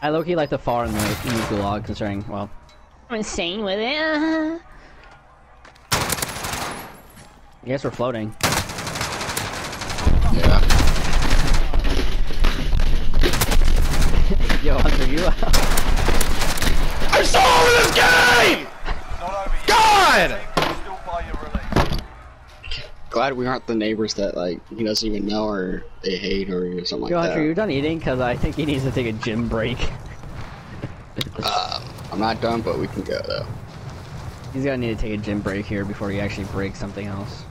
I low-key like the FAL in the, in the gulag, considering, well, I'm insane with it. I guess we're floating. Yeah. Yo, Hunter, you I'm so over this game! Not over yet. God! Glad we aren't the neighbors that like he doesn't even know or they hate or something Yo, like Hunter, that. you're done eating? Cause I think he needs to take a gym break. Um, I'm not done, but we can go though. He's gonna need to take a gym break here before he actually breaks something else.